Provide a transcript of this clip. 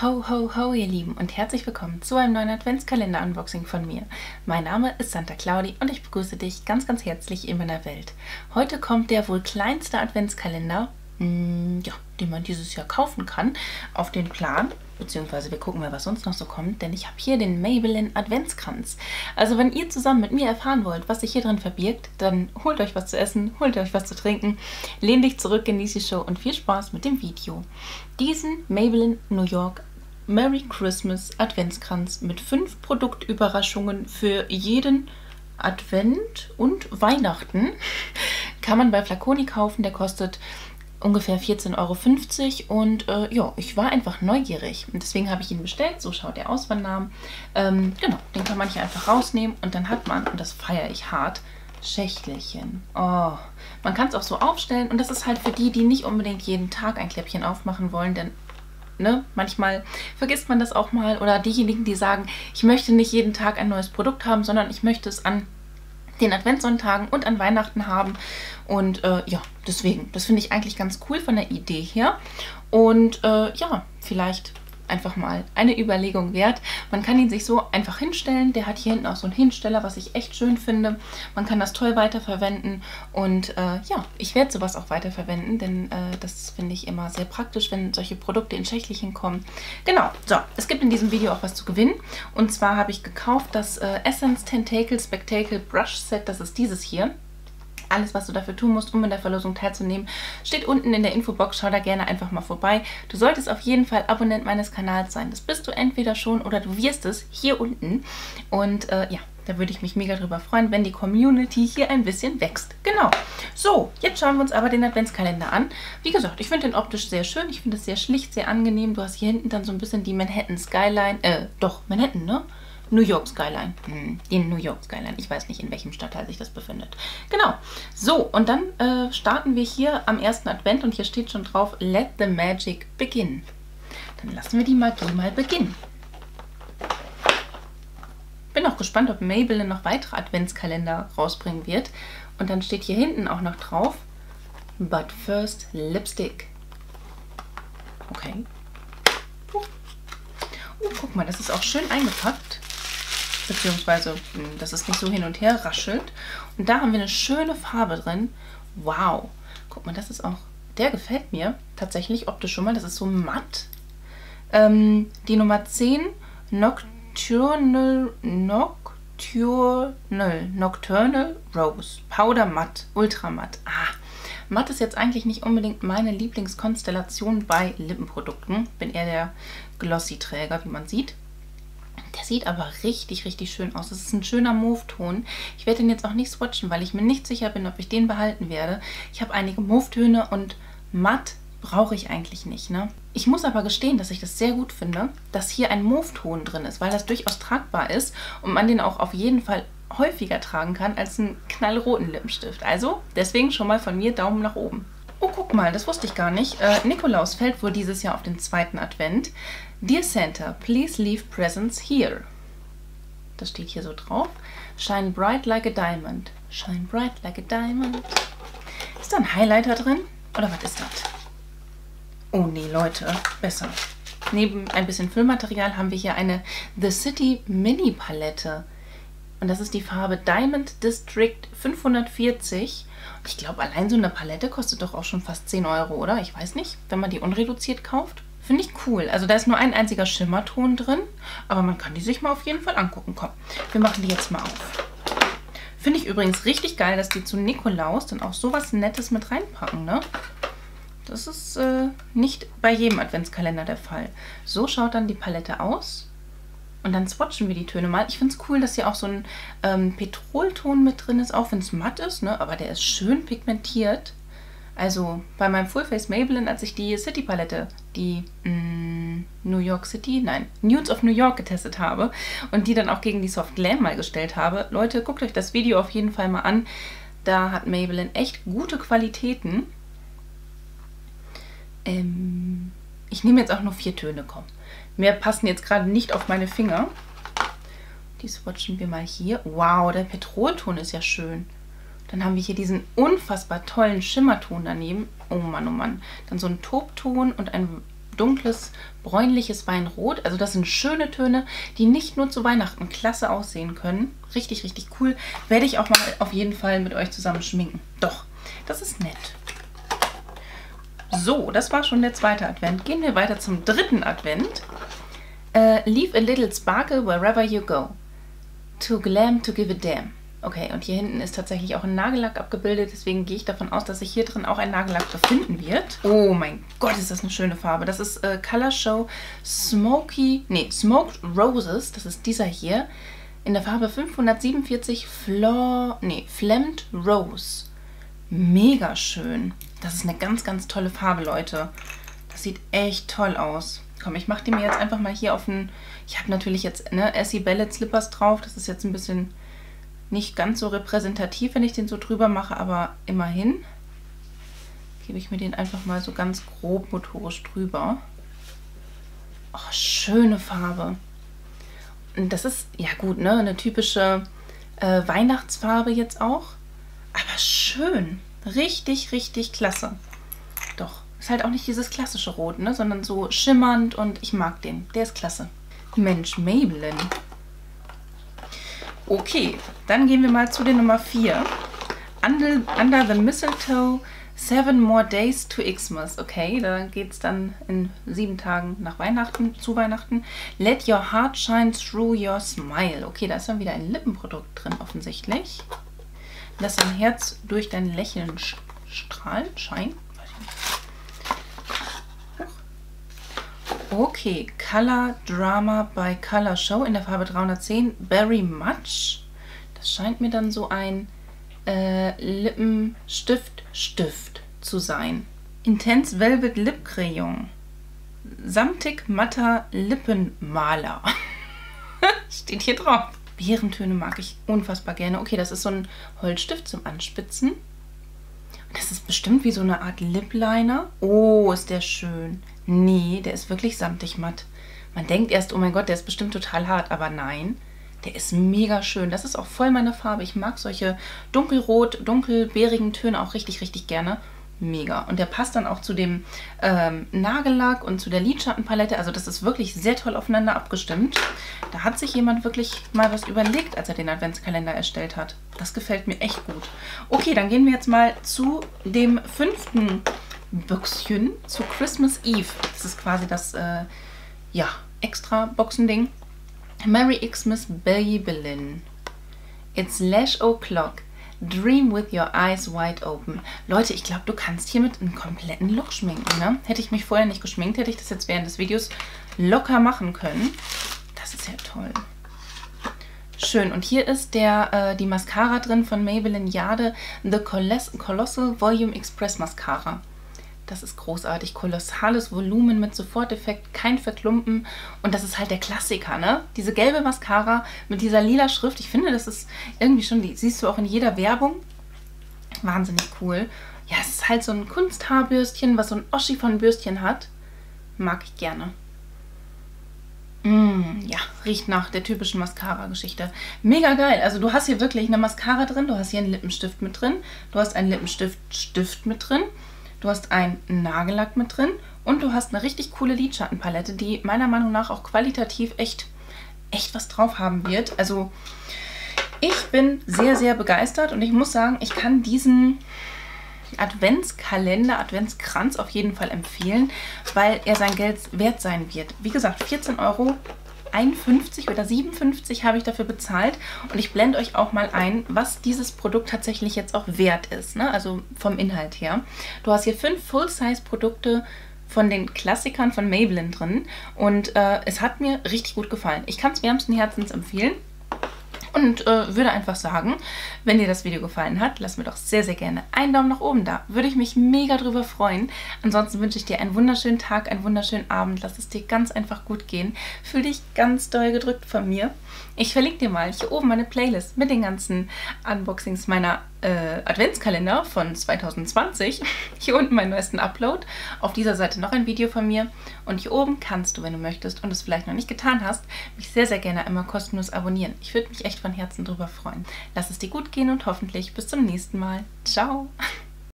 Ho, ho, ho, ihr Lieben und herzlich willkommen zu einem neuen Adventskalender-Unboxing von mir. Mein Name ist Santa Claudi und ich begrüße dich ganz, ganz herzlich in meiner Welt. Heute kommt der wohl kleinste Adventskalender, mh, mm, ja, den man dieses Jahr kaufen kann, auf den Plan. Beziehungsweise wir gucken mal, was sonst noch so kommt, denn ich habe hier den Maybelline Adventskranz. Also wenn ihr zusammen mit mir erfahren wollt, was sich hier drin verbirgt, dann holt euch was zu essen, holt euch was zu trinken, lehnt dich zurück, genießt die Show und viel Spaß mit dem Video. Diesen Maybelline New York Merry Christmas Adventskranz mit fünf Produktüberraschungen für jeden Advent und Weihnachten kann man bei Flaconi kaufen. Der kostet ungefähr 14,50 Euro und äh, ja, ich war einfach neugierig und deswegen habe ich ihn bestellt. So schaut der aus, Namen. Ähm, genau, den kann man hier einfach rausnehmen und dann hat man, und das feiere ich hart, Schächtelchen. Oh, man kann es auch so aufstellen und das ist halt für die, die nicht unbedingt jeden Tag ein Kläppchen aufmachen wollen, denn Ne? Manchmal vergisst man das auch mal. Oder diejenigen, die sagen, ich möchte nicht jeden Tag ein neues Produkt haben, sondern ich möchte es an den Adventssonntagen und an Weihnachten haben. Und äh, ja, deswegen, das finde ich eigentlich ganz cool von der Idee her. Und äh, ja, vielleicht einfach mal eine Überlegung wert. Man kann ihn sich so einfach hinstellen. Der hat hier hinten auch so einen Hinsteller, was ich echt schön finde. Man kann das toll weiterverwenden und äh, ja, ich werde sowas auch weiterverwenden, denn äh, das finde ich immer sehr praktisch, wenn solche Produkte in Schächtelchen kommen. Genau, so, es gibt in diesem Video auch was zu gewinnen und zwar habe ich gekauft das äh, Essence Tentacle Spectacle Brush Set, das ist dieses hier. Alles, was du dafür tun musst, um in der Verlosung teilzunehmen, steht unten in der Infobox. Schau da gerne einfach mal vorbei. Du solltest auf jeden Fall Abonnent meines Kanals sein. Das bist du entweder schon oder du wirst es hier unten. Und äh, ja, da würde ich mich mega drüber freuen, wenn die Community hier ein bisschen wächst. Genau. So, jetzt schauen wir uns aber den Adventskalender an. Wie gesagt, ich finde den optisch sehr schön. Ich finde es sehr schlicht, sehr angenehm. Du hast hier hinten dann so ein bisschen die Manhattan Skyline. Äh, doch, Manhattan, ne? New York Skyline. Hm, die New York Skyline. Ich weiß nicht, in welchem Stadtteil sich das befindet. Genau. So, und dann äh, starten wir hier am ersten Advent und hier steht schon drauf, Let the Magic begin. Dann lassen wir die Magie mal beginnen. Bin auch gespannt, ob Maybelline noch weitere Adventskalender rausbringen wird. Und dann steht hier hinten auch noch drauf, But first Lipstick. Okay. Oh, guck mal, das ist auch schön eingepackt beziehungsweise hm, dass es nicht so hin und her raschelt. Und da haben wir eine schöne Farbe drin. Wow. Guck mal, das ist auch, der gefällt mir tatsächlich optisch schon mal. Das ist so matt. Ähm, die Nummer 10, Nocturnal, Nocturnal, Nocturnal Rose. Powder Matt, Ultra Matt. Ah, Matt ist jetzt eigentlich nicht unbedingt meine Lieblingskonstellation bei Lippenprodukten. Bin eher der Glossy-Träger, wie man sieht. Der sieht aber richtig, richtig schön aus. Das ist ein schöner Mauve-Ton. Ich werde den jetzt auch nicht swatchen, weil ich mir nicht sicher bin, ob ich den behalten werde. Ich habe einige Mauve-Töne und matt brauche ich eigentlich nicht. Ne? Ich muss aber gestehen, dass ich das sehr gut finde, dass hier ein Mauve-Ton drin ist, weil das durchaus tragbar ist und man den auch auf jeden Fall häufiger tragen kann als einen knallroten Lippenstift. Also deswegen schon mal von mir Daumen nach oben. Oh, guck mal, das wusste ich gar nicht. Äh, Nikolaus fällt wohl dieses Jahr auf den zweiten Advent. Dear Santa, please leave presents here. Das steht hier so drauf. Shine bright like a diamond. Shine bright like a diamond. Ist da ein Highlighter drin? Oder was ist das? Oh nee, Leute, besser. Neben ein bisschen Füllmaterial haben wir hier eine The City Mini Palette. Und das ist die Farbe Diamond District 540 ich glaube, allein so eine Palette kostet doch auch schon fast 10 Euro, oder? Ich weiß nicht, wenn man die unreduziert kauft. Finde ich cool. Also da ist nur ein einziger Schimmerton drin, aber man kann die sich mal auf jeden Fall angucken. Komm, wir machen die jetzt mal auf. Finde ich übrigens richtig geil, dass die zu Nikolaus dann auch sowas Nettes mit reinpacken, ne? Das ist äh, nicht bei jedem Adventskalender der Fall. So schaut dann die Palette aus. Und dann swatchen wir die Töne mal. Ich finde es cool, dass hier auch so ein ähm, Petrolton mit drin ist, auch wenn es matt ist, ne? aber der ist schön pigmentiert. Also bei meinem Fullface Maybelline, als ich die City Palette, die mh, mm, New York City, nein, Nudes of New York getestet habe und die dann auch gegen die Soft Glam mal gestellt habe. Leute, guckt euch das Video auf jeden Fall mal an. Da hat Maybelline echt gute Qualitäten. Ähm, ich nehme jetzt auch nur vier Töne, komm. Mehr passen jetzt gerade nicht auf meine Finger. Die swatchen wir mal hier. Wow, der Petrolton ist ja schön. Dann haben wir hier diesen unfassbar tollen Schimmerton daneben. Oh Mann, oh Mann. Dann so ein Tobton und ein dunkles, bräunliches Weinrot. Also das sind schöne Töne, die nicht nur zu Weihnachten klasse aussehen können. Richtig, richtig cool. Werde ich auch mal auf jeden Fall mit euch zusammen schminken. Doch, das ist nett. So, das war schon der zweite Advent. Gehen wir weiter zum dritten Advent. Uh, leave a little sparkle wherever you go. To glam, to give a damn. Okay, und hier hinten ist tatsächlich auch ein Nagellack abgebildet, deswegen gehe ich davon aus, dass sich hier drin auch ein Nagellack befinden wird. Oh mein Gott, ist das eine schöne Farbe. Das ist äh, Color Show Smoky, nee, Smoked Roses, das ist dieser hier, in der Farbe 547 Flor, nee, Flammed Rose. Mega schön. Das ist eine ganz, ganz tolle Farbe, Leute. Das sieht echt toll aus. Komm, ich mache die mir jetzt einfach mal hier auf den... Ich habe natürlich jetzt ne, Essie Ballet Slippers drauf. Das ist jetzt ein bisschen nicht ganz so repräsentativ, wenn ich den so drüber mache, aber immerhin gebe ich mir den einfach mal so ganz grob motorisch drüber. Oh, schöne Farbe. Und das ist, ja gut, ne, eine typische äh, Weihnachtsfarbe jetzt auch. Aber schön. Richtig, richtig klasse. Doch, ist halt auch nicht dieses klassische Rot, ne, sondern so schimmernd und ich mag den. Der ist klasse. Mensch, Maybelline. Okay, dann gehen wir mal zu der Nummer 4. Under, under the Mistletoe, Seven More Days to Xmas. Okay, da geht es dann in sieben Tagen nach Weihnachten, zu Weihnachten. Let your heart shine through your smile. Okay, da ist dann wieder ein Lippenprodukt drin offensichtlich. Lass dein Herz durch dein Lächeln strahlen, scheinen. Okay, Color Drama by Color Show in der Farbe 310, Very Much. Das scheint mir dann so ein äh, Lippenstift-Stift zu sein. Intense Velvet Lip Crayon. Samtig matter Lippenmaler. Steht hier drauf. Beerentöne mag ich unfassbar gerne. Okay, das ist so ein Holzstift zum Anspitzen. Das ist bestimmt wie so eine Art Lip Liner. Oh, ist der schön. Nee, der ist wirklich samtig matt. Man denkt erst, oh mein Gott, der ist bestimmt total hart, aber nein, der ist mega schön. Das ist auch voll meine Farbe. Ich mag solche dunkelrot, dunkelbeerigen Töne auch richtig, richtig gerne. Mega. Und der passt dann auch zu dem ähm, Nagellack und zu der Lidschattenpalette. Also das ist wirklich sehr toll aufeinander abgestimmt. Da hat sich jemand wirklich mal was überlegt, als er den Adventskalender erstellt hat. Das gefällt mir echt gut. Okay, dann gehen wir jetzt mal zu dem fünften Büchschen zu Christmas Eve. Das ist quasi das, äh, ja, extra Boxending. Merry Xmas Babylin. It's Lash O'Clock. Dream with your eyes wide open. Leute, ich glaube, du kannst hiermit einen kompletten Look schminken. Ne? Hätte ich mich vorher nicht geschminkt, hätte ich das jetzt während des Videos locker machen können. Das ist ja toll. Schön. Und hier ist der, äh, die Mascara drin von Maybelline Jade The Colossal Volume Express Mascara. Das ist großartig. Kolossales Volumen mit Soforteffekt, kein Verklumpen. Und das ist halt der Klassiker, ne? Diese gelbe Mascara mit dieser lila Schrift. Ich finde, das ist irgendwie schon, die siehst du auch in jeder Werbung. Wahnsinnig cool. Ja, es ist halt so ein Kunsthaarbürstchen, was so ein Oschi von Bürstchen hat. Mag ich gerne. Mmh, ja, riecht nach der typischen Mascara-Geschichte. Mega geil. Also du hast hier wirklich eine Mascara drin, du hast hier einen Lippenstift mit drin, du hast einen Lippenstift-Stift mit drin Du hast einen Nagellack mit drin und du hast eine richtig coole Lidschattenpalette, die meiner Meinung nach auch qualitativ echt, echt was drauf haben wird. Also ich bin sehr, sehr begeistert und ich muss sagen, ich kann diesen Adventskalender, Adventskranz auf jeden Fall empfehlen, weil er sein Geld wert sein wird. Wie gesagt, 14 Euro 51 oder 57 habe ich dafür bezahlt und ich blende euch auch mal ein, was dieses Produkt tatsächlich jetzt auch wert ist, ne? also vom Inhalt her. Du hast hier fünf Full-Size-Produkte von den Klassikern von Maybelline drin und äh, es hat mir richtig gut gefallen. Ich kann es wärmsten Herzens empfehlen. Und äh, würde einfach sagen, wenn dir das Video gefallen hat, lass mir doch sehr, sehr gerne einen Daumen nach oben da. Würde ich mich mega drüber freuen. Ansonsten wünsche ich dir einen wunderschönen Tag, einen wunderschönen Abend. Lass es dir ganz einfach gut gehen. Fühl dich ganz doll gedrückt von mir. Ich verlinke dir mal hier oben meine Playlist mit den ganzen Unboxings meiner äh, Adventskalender von 2020. Hier unten meinen neuesten Upload. Auf dieser Seite noch ein Video von mir. Und hier oben kannst du, wenn du möchtest und es vielleicht noch nicht getan hast, mich sehr, sehr gerne einmal kostenlos abonnieren. Ich würde mich echt von Herzen darüber freuen. Lass es dir gut gehen und hoffentlich bis zum nächsten Mal. Ciao!